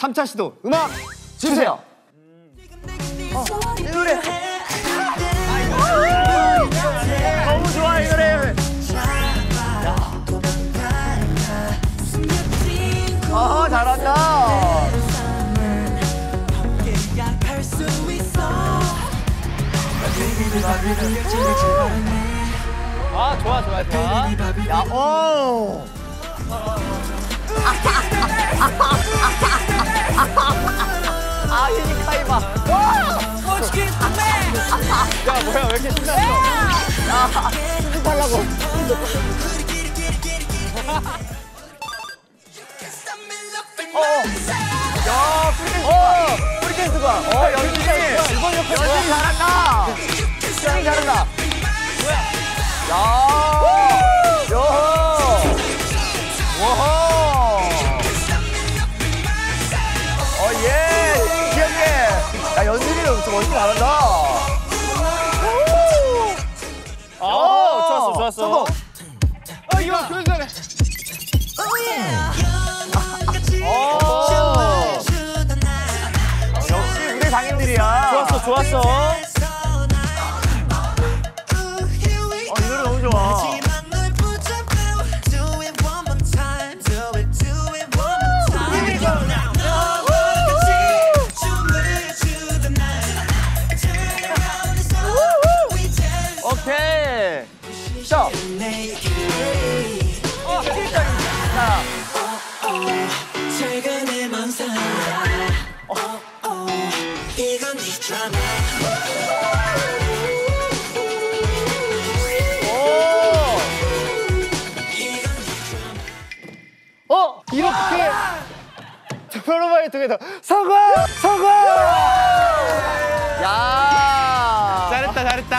3차 시도 음악 주세요. 이 노래. 너무 좋아 이 노래. 아 잘한다. 아 좋아 좋아 좋아. 야 오. 야 뭐야 왜 이렇게 신났어? 해달라고. 야 free dance. free dance가. 어 연준이. 이번 옆에 연준이 잘한다. 연준이 잘한다. 야. 요호. 워호. 어 예. 기억해. 야 연준이 좀 멋지게 잘한다. 역시 우리 장인들이야. 좋았어 좋았어. 어, 이 노래 너무 좋아. 오케이. 자. 어, 이렇게. 프로바이 투게더 성공! 성공!